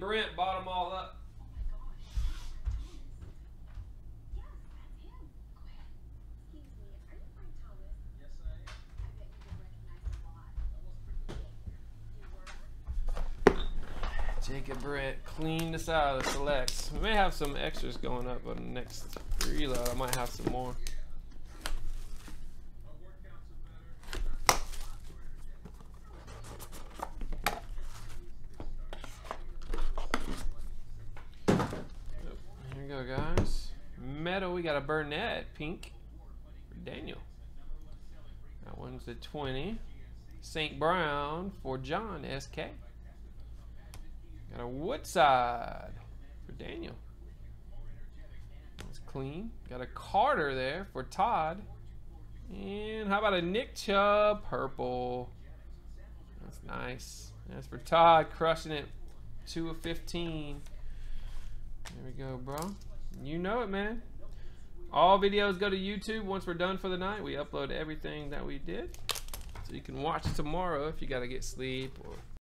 Brent bought them all up. Jacob Brent cleaned us out of the selects. We may have some extras going up on the next reload. I might have some more. Go, guys. Metal, we got a Burnett, pink. Daniel. That one's a 20. St. Brown for John, SK. Got a Woodside for Daniel. That's clean. Got a Carter there for Todd. And how about a Nick Chubb purple? That's nice. That's for Todd, crushing it. 2 of 15. There we go, bro. You know it, man. All videos go to YouTube once we're done for the night. We upload everything that we did. So you can watch tomorrow if you got to get sleep or